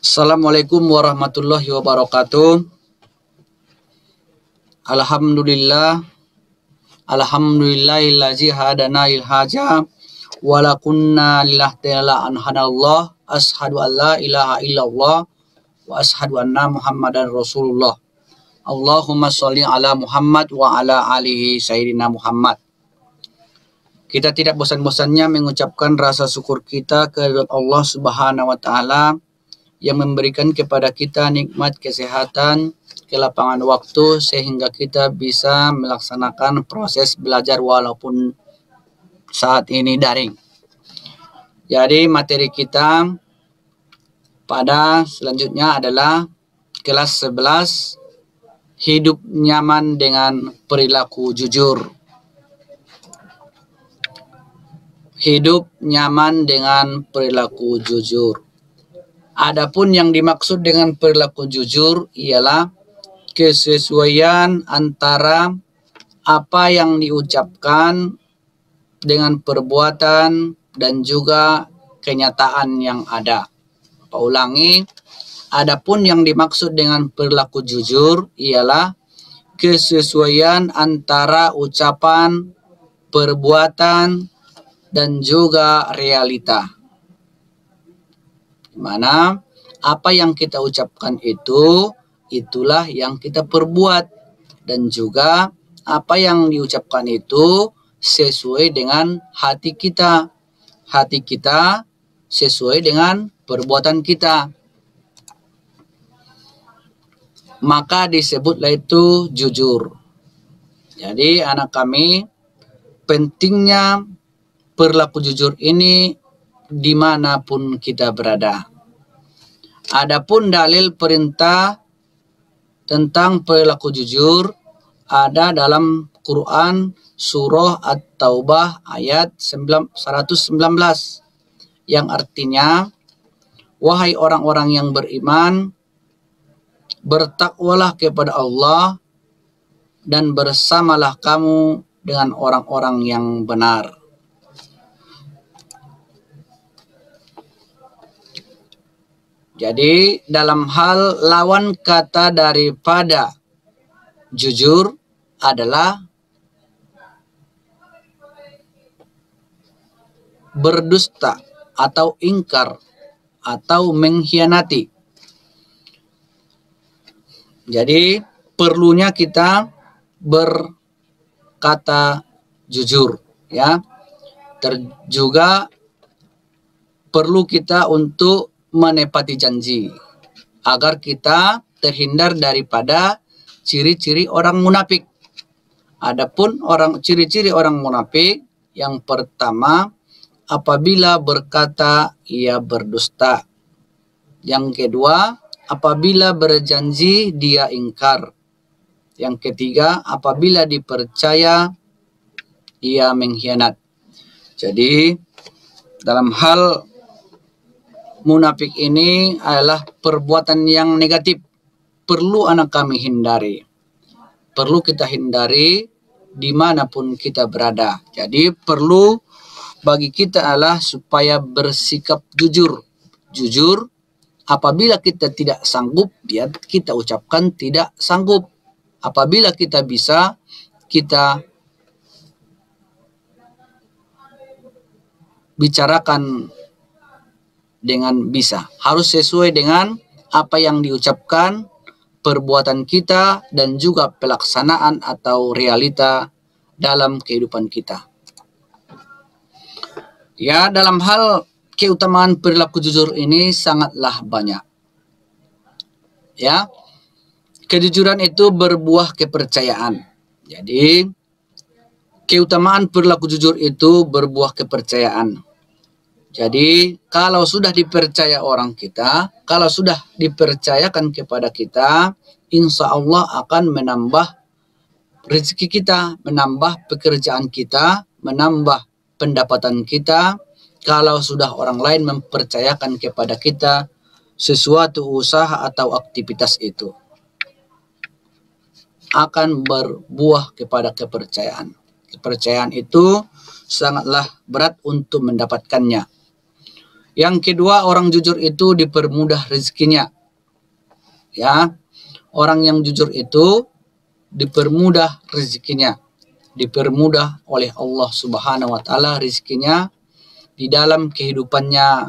Assalamualaikum warahmatullahi wabarakatuh. Alhamdulillah. Alhamdulillahillazi hadana ilhaja wala kunna lillahtiyala anhanallah ashadu an la ilaha illallah wa ashadu anna muhammadan rasulullah. Allahumma sholli ala Muhammad wa ala alihi sayyidina Muhammad. Kita tidak bosan-bosannya mengucapkan rasa syukur kita ke Allah Subhanahu wa taala yang memberikan kepada kita nikmat kesehatan, kelapangan waktu sehingga kita bisa melaksanakan proses belajar walaupun saat ini daring. Jadi materi kita pada selanjutnya adalah kelas 11 hidup nyaman dengan perilaku jujur. Hidup nyaman dengan perilaku jujur. Adapun yang dimaksud dengan perilaku jujur ialah kesesuaian antara apa yang diucapkan dengan perbuatan dan juga kenyataan yang ada. Pak ulangi, adapun yang dimaksud dengan perilaku jujur ialah kesesuaian antara ucapan, perbuatan, dan juga realita mana apa yang kita ucapkan itu itulah yang kita perbuat dan juga apa yang diucapkan itu sesuai dengan hati kita. Hati kita sesuai dengan perbuatan kita. Maka disebutlah itu jujur. Jadi anak kami pentingnya perilaku jujur ini di mana pun kita berada. Adapun dalil perintah tentang perilaku jujur ada dalam Quran surah At-Taubah ayat 119 yang artinya wahai orang-orang yang beriman bertakwalah kepada Allah dan bersamalah kamu dengan orang-orang yang benar. Jadi dalam hal lawan kata daripada jujur adalah berdusta atau ingkar atau mengkhianati. Jadi perlunya kita berkata jujur ya. Ter juga perlu kita untuk menepati janji agar kita terhindar daripada ciri-ciri orang munafik. Adapun orang ciri-ciri orang munafik yang pertama apabila berkata ia berdusta. Yang kedua, apabila berjanji dia ingkar. Yang ketiga, apabila dipercaya ia mengkhianat. Jadi dalam hal munafik ini adalah perbuatan yang negatif. Perlu anak kami hindari. Perlu kita hindari di mana pun kita berada. Jadi perlu bagi kita adalah supaya bersikap jujur. Jujur apabila kita tidak sanggup, ya kita ucapkan tidak sanggup. Apabila kita bisa, kita bicarakan dengan bisa. Harus sesuai dengan apa yang diucapkan, perbuatan kita, dan juga pelaksanaan atau realita dalam kehidupan kita. Ya, dalam hal keutamaan perilaku jujur ini sangatlah banyak. Ya, kejujuran itu berbuah kepercayaan. Jadi, keutamaan perilaku jujur itu berbuah kepercayaan. Jadi kalau sudah dipercaya orang kita, kalau sudah dipercayakan kepada kita, insya Allah akan menambah rezeki kita, menambah pekerjaan kita, menambah pendapatan kita. Kalau sudah orang lain mempercayakan kepada kita sesuatu usaha atau aktivitas itu, akan berbuah kepada kepercayaan. Kepercayaan itu sangatlah berat untuk mendapatkannya Yang kedua, orang jujur itu dipermudah rezekinya. Ya. Orang yang jujur itu dipermudah rezekinya. Dipermudah oleh Allah Subhanahu wa taala rezekinya di dalam kehidupannya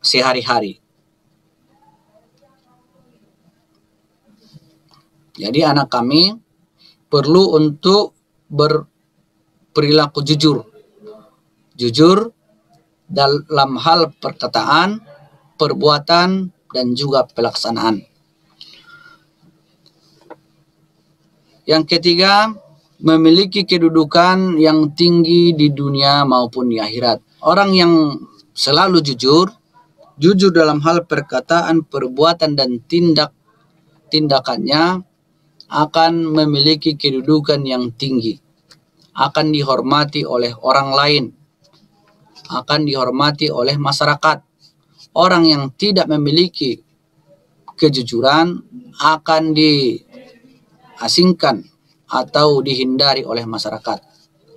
sehari-hari. Jadi anak kami perlu untuk berperilaku jujur. Jujur dalam hal perkataan, perbuatan, dan juga pelaksanaan. Yang ketiga, memiliki kedudukan yang tinggi di dunia maupun di akhirat. Orang yang selalu jujur, jujur dalam hal perkataan, perbuatan, dan tindak tindakannya akan memiliki kedudukan yang tinggi, akan dihormati oleh orang lain, akan dihormati oleh masyarakat. Orang yang tidak memiliki kejujuran akan diasingkan atau dihindari oleh masyarakat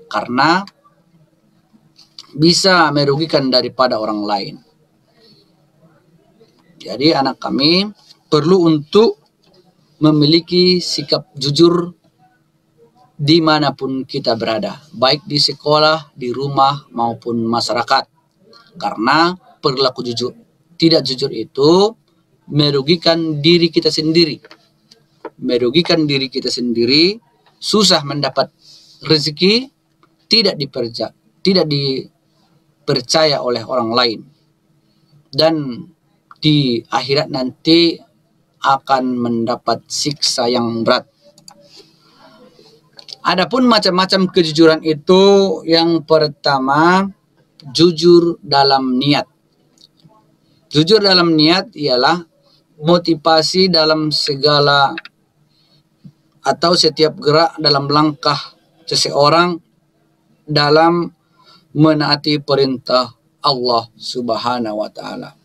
karena bisa merugikan daripada orang lain. Jadi anak kami perlu untuk memiliki sikap jujur di mana pun kita berada, baik di sekolah, di rumah, maupun masyarakat. Karena perilaku jujur, tidak jujur itu merugikan diri kita sendiri. Merugikan diri kita sendiri, susah mendapat rezeki, tidak diperja, tidak dipercaya oleh orang lain. Dan di akhirat nanti akan mendapat siksa yang berat Adapun macam-macam kejujuran itu yang pertama jujur dalam niat. Jujur dalam niat ialah motivasi dalam segala atau setiap gerak dalam langkah seseorang dalam menaati perintah Allah Subhanahu wa taala.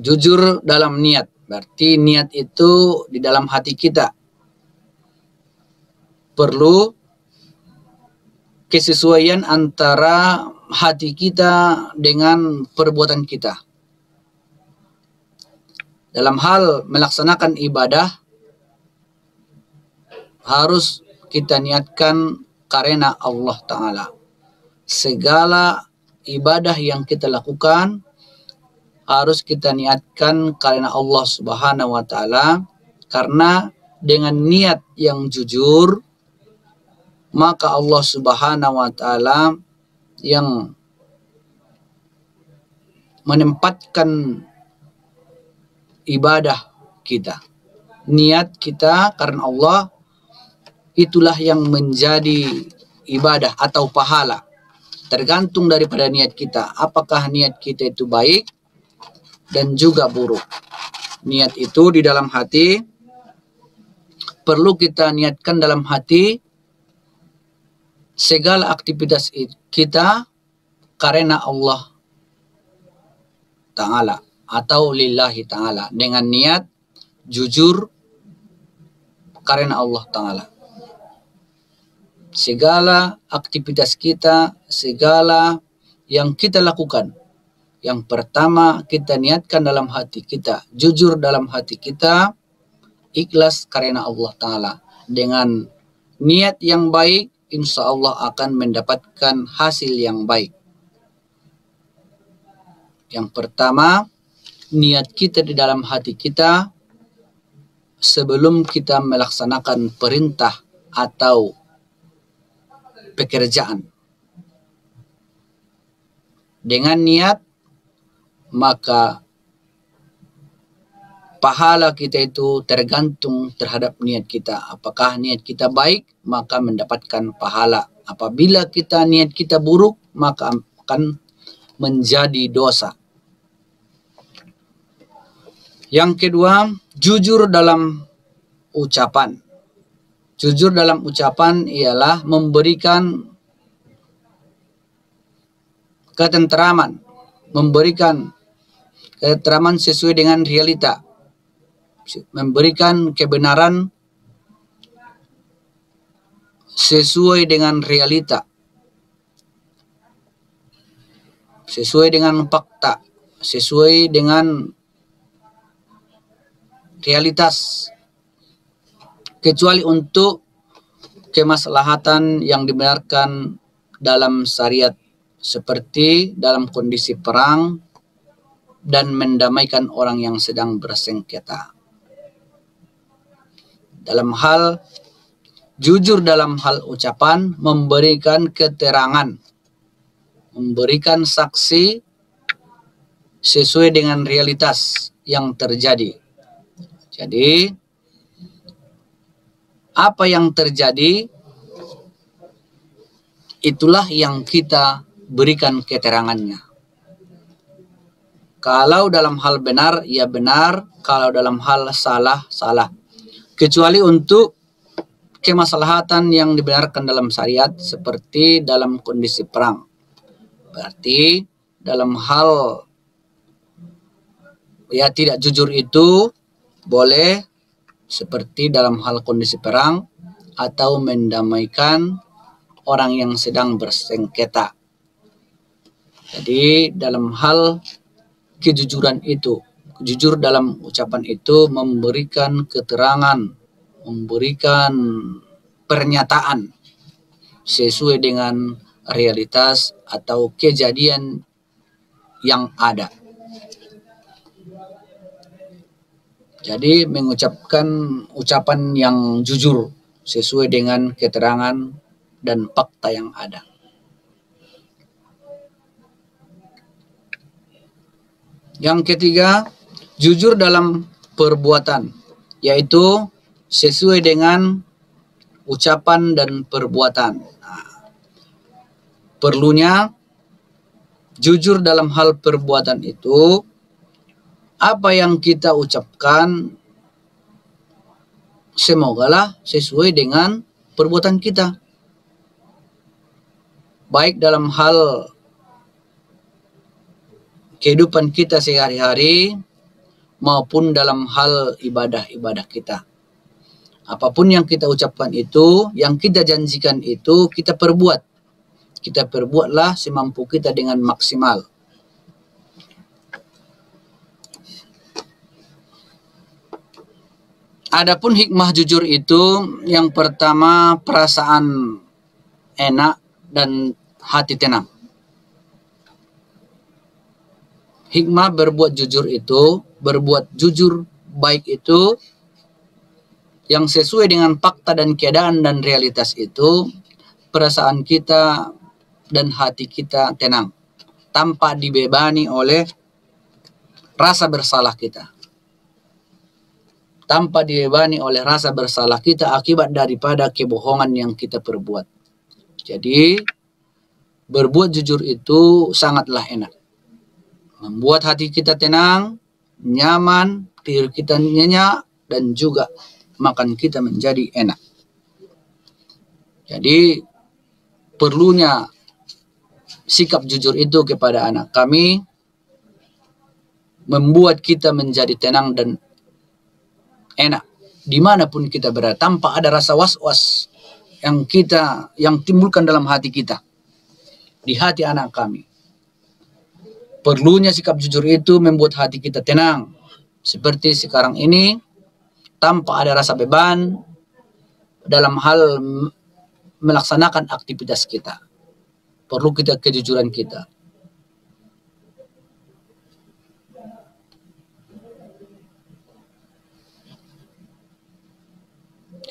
Jujur dalam niat, berarti niat itu di dalam hati kita perlu kesesuaian antara hati kita dengan perbuatan kita. Dalam hal melaksanakan ibadah harus kita niatkan karena Allah Ta'ala. Segala ibadah yang kita lakukan harus kita niatkan karena Allah Subhanahu wa taala karena dengan niat yang jujur maka Allah Subhanahu wa taala yang menempatkan ibadah kita. Niat kita karena Allah itulah yang menjadi ibadah atau pahala. Tergantung daripada niat kita. Apakah niat kita itu baik dan juga buruk. Niat itu di dalam hati perlu kita niatkan dalam hati segala aktivitas kita karena Allah Ta'ala atau lillahi Ta'ala dengan niat jujur karena Allah Ta'ala. Segala aktivitas kita, segala yang kita lakukan. Yang pertama kita niatkan dalam hati kita, jujur dalam hati kita, ikhlas karena Allah Ta'ala. Dengan niat yang baik, insya Allah akan mendapatkan hasil yang baik. Yang pertama, niat kita di dalam hati kita sebelum kita melaksanakan perintah atau pekerjaan. Dengan niat, maka pahala kita itu tergantung terhadap niat kita. Apakah niat kita baik, maka mendapatkan pahala. Apabila kita niat kita buruk, maka akan menjadi dosa. Yang kedua, jujur dalam ucapan. Jujur dalam ucapan ialah memberikan ketenteraman, memberikan ketenteraman sesuai dengan realita memberikan kebenaran sesuai dengan realita. sesuai dengan fakta, sesuai dengan realitas kecuali untuk kemaslahatan yang dibenarkan dalam syariat seperti dalam kondisi perang dan mendamaikan orang yang sedang bersengketa. Dalam hal jujur dalam hal ucapan memberikan keterangan memberikan saksi sesuai dengan realitas yang terjadi. Jadi, apa yang terjadi itulah yang kita berikan keterangannya. Kalau dalam hal benar, ya benar. Kalau dalam hal salah, salah. Kecuali untuk kemaslahatan yang dibenarkan dalam syariat seperti dalam kondisi perang. Berarti dalam hal ya tidak jujur itu boleh seperti dalam hal kondisi perang atau mendamaikan orang yang sedang bersengketa. Jadi dalam hal kejujuran itu, jujur dalam ucapan itu memberikan keterangan, memberikan pernyataan sesuai dengan realitas atau kejadian yang ada. Jadi mengucapkan ucapan yang jujur sesuai dengan keterangan dan fakta yang ada. Yang ketiga, jujur dalam perbuatan, yaitu sesuai dengan ucapan dan perbuatan. Perlunya jujur dalam hal perbuatan itu apa yang kita ucapkan semogalah sesuai dengan perbuatan kita. Baik dalam hal kehidupan kita sehari-hari maupun dalam hal ibadah-ibadah kita. Apa pun yang kita ucapkan itu, yang kita janjikan itu, kita perbuat kita perbuatlah semampu kita dengan maksimal. Adapun hikmah jujur itu yang pertama perasaan enak dan hati tenang. Hikmah berbuat jujur itu, berbuat jujur baik itu yang sesuai dengan fakta dan keadaan dan realitas itu perasaan kita dan hati kita tenang tanpa dibebani oleh rasa bersalah kita. Tanpa dibebani oleh rasa bersalah kita akibat daripada kebohongan yang kita perbuat. Jadi, berbuat jujur itu sangatlah enak. Membuat hati kita tenang, nyaman, tidur kita nyenyak, dan juga makan kita menjadi enak. Jadi, perlunya sikap jujur itu kepada anak kami membuat kita menjadi tenang dan enak di mana pun kita berada tanpa ada rasa was-was yang kita yang timbulkan dalam hati kita di hati anak kami perlunya sikap jujur itu membuat hati kita tenang. Seperti sekarang ini tanpa ada rasa beban dalam hal melaksanakan aktivitas kita. Perlu kita kejujuran kita.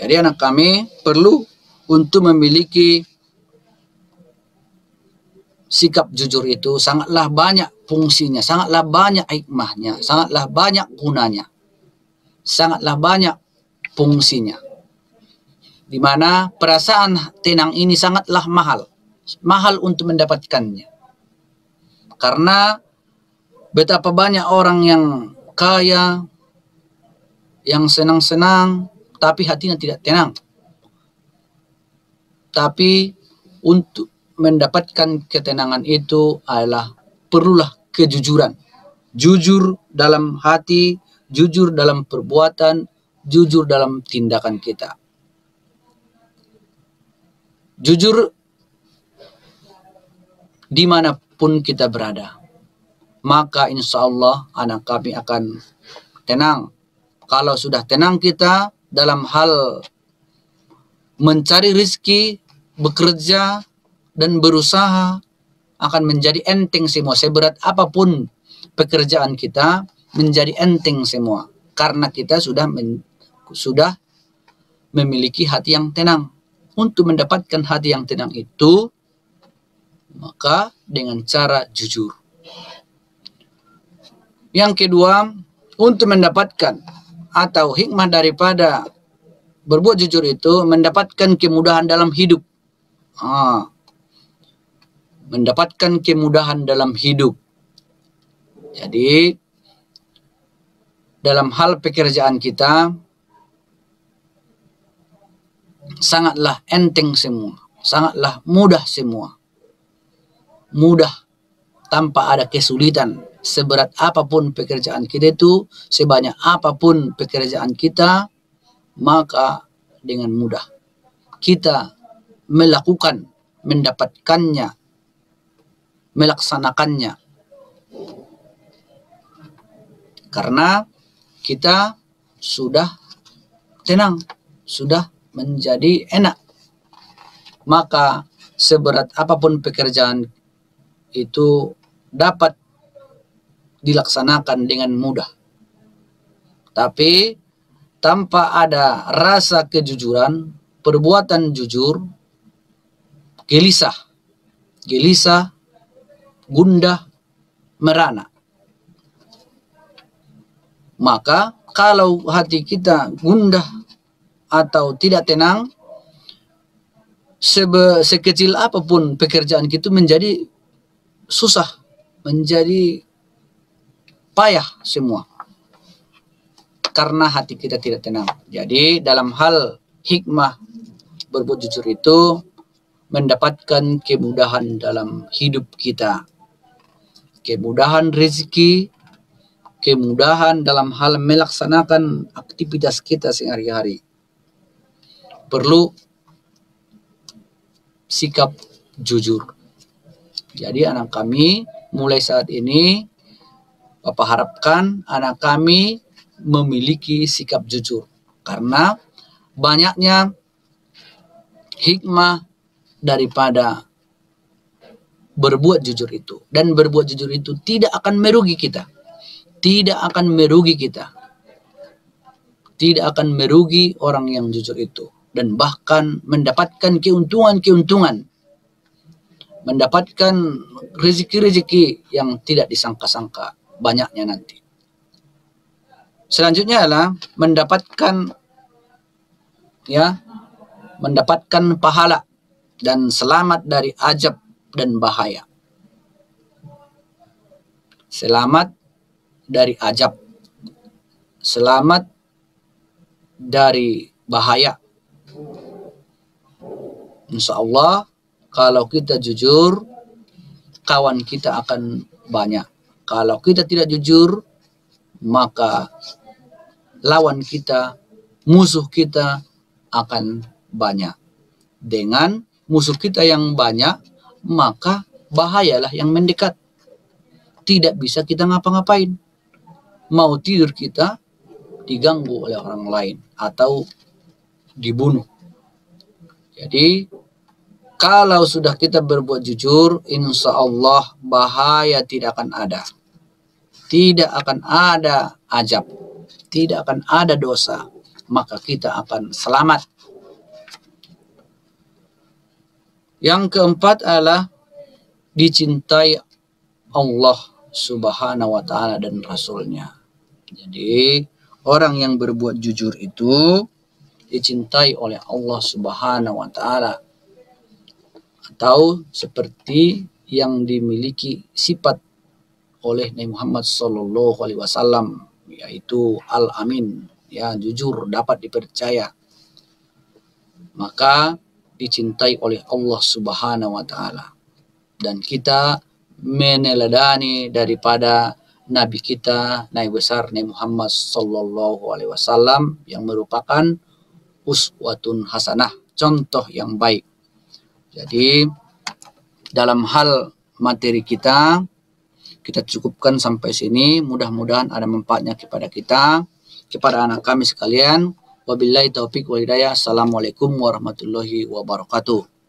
Jadi anak kami perlu untuk memiliki sikap jujur itu sangatlah banyak fungsinya, sangatlah banyak hikmahnya, sangatlah banyak gunanya, sangatlah banyak fungsinya. Di mana perasaan tenang ini sangatlah mahal mahal untuk mendapatkannya. Karena betapa banyak orang yang kaya, yang senang-senang, tapi hatinya tidak tenang. Tapi untuk mendapatkan ketenangan itu adalah perlulah kejujuran. Jujur dalam hati, jujur dalam perbuatan, jujur dalam tindakan kita. Jujur di mana pun kita berada. Maka insya Allah anak kami akan tenang. Kalau sudah tenang kita dalam hal mencari rizki, bekerja, dan berusaha akan menjadi enteng semua. Seberat apa pun pekerjaan kita menjadi enteng semua. Karena kita sudah men, sudah memiliki hati yang tenang. Untuk mendapatkan hati yang tenang itu, maka dengan cara jujur. Yang kedua, untuk mendapatkan atau hikmah daripada berbuat jujur itu mendapatkan kemudahan dalam hidup. Ah, mendapatkan kemudahan dalam hidup. Jadi, dalam hal pekerjaan kita, sangatlah enteng semua, sangatlah mudah semua. Mudah tanpa ada kesulitan. Seberat apa pun pekerjaan kita itu, sebanyak apa pun pekerjaan kita, maka dengan mudah kita melakukan, mendapatkannya, melaksanakannya. Karena kita sudah tenang, sudah menjadi enak. Maka seberat apa pun pekerjaan itu dapat dilaksanakan dengan mudah. Tapi tanpa ada rasa kejujuran, perbuatan jujur, gelisah, gelisah, gundah, merana. Maka kalau hati kita gundah atau tidak tenang, sebe sekecil apa pun pekerjaan kita menjadi susah, menjadi payah semua. Karena hati kita tidak tenang. Jadi dalam hal hikmah berbuat jujur itu mendapatkan kemudahan dalam hidup kita. Kemudahan rezeki, kemudahan dalam hal melaksanakan aktivitas kita sehari-hari perlu sikap jujur. Jadi anak kami mulai saat ini Bapak harapkan anak kami memiliki sikap jujur karena banyaknya hikmah daripada berbuat jujur itu. Dan berbuat jujur itu tidak akan merugi kita. Tidak akan merugi kita. Tidak akan merugi orang yang jujur itu. Dan bahkan mendapatkan keuntungan-keuntungan. Mendapatkan rezeki-rezeki yang tidak disangka-sangka banyaknya nanti. Selanjutnya adalah mendapatkan ya mendapatkan pahala dan selamat dari ajab dan bahaya. Selamat dari ajab. Selamat dari bahaya Insya Allah kalau kita jujur, kawan kita akan banyak. Kalau kita tidak jujur, maka lawan kita, musuh kita akan banyak. Dengan musuh kita yang banyak, maka bahayalah yang mendekat. Tidak bisa kita ngapa-ngapain. Mau tidur kita diganggu oleh orang lain atau dibunuh. Jadi kalau sudah kita berbuat jujur, insya Allah bahaya tidak akan ada. Tidak akan ada ajab. Tidak akan ada dosa. Maka kita akan selamat. Yang keempat adalah dicintai Allah subhanahu wa ta'ala dan Rasulnya. Jadi orang yang berbuat jujur itu dicintai oleh Allah subhanahu wa ta'ala atau seperti yang dimiliki sifat oleh Nabi Muhammad Sallallahu Alaihi Wasallam yaitu al amin ya jujur dapat dipercaya maka dicintai oleh Allah Subhanahu wa taala dan kita meneladani daripada nabi kita nabi besar Nabi Muhammad sallallahu alaihi wasallam yang merupakan uswatun hasanah contoh yang baik jadi dalam hal materi kita. Kita cukupkan sampai sini. Mudah-mudahan ada manfaatnya kepada kita, kepada anak kami sekalian. Wabillahi taufiq wa hidayah. Assalamualaikum warahmatullahi wabarakatuh.